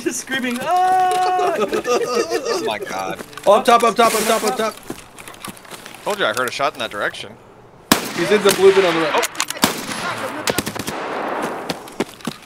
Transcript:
just screaming, ah! oh my god. Oh, up top, up top, up top, up top. Told you I heard a shot in that direction. He's in the blue bin on the right. Oh.